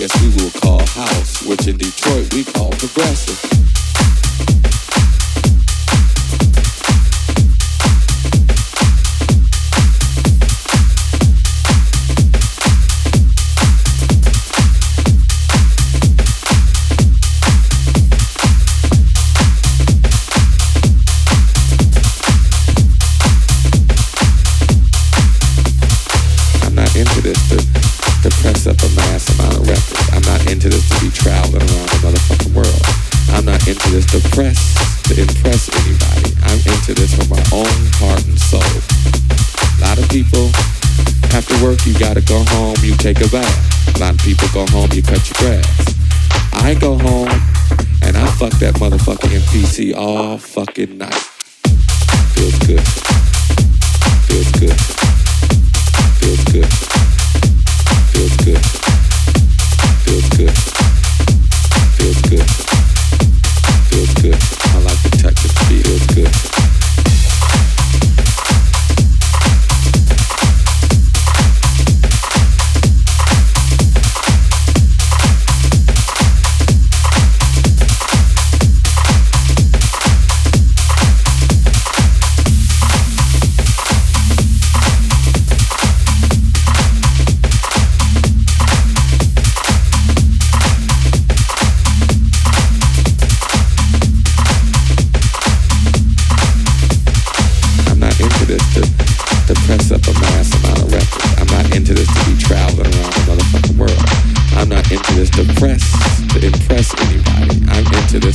guess we will call house, which in Detroit we call progressive. To to impress anybody. I'm into this for my own heart and soul. A lot of people, after work, you gotta go home, you take a bath. A lot of people go home, you cut your grass. I go home, and I fuck that motherfucking MPC all fucking night. Feels good. Feels good.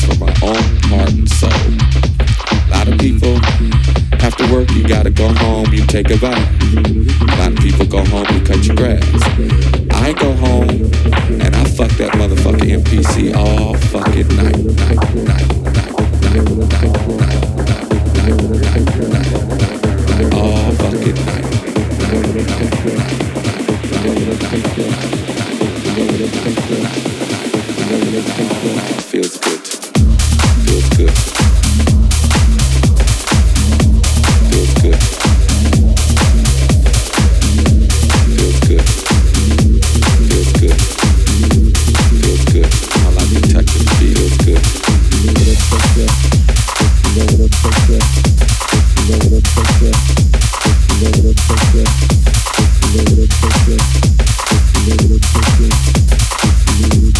For my own heart and soul. A lot of people, after work, you gotta go home, you take a bath. A lot of people go home, you cut your grass. I go home, and I fuck that motherfucking MPC all fucking night, night, night, night, night, night, night, night, night, night, night, all fucking night. Feels good. Thank you.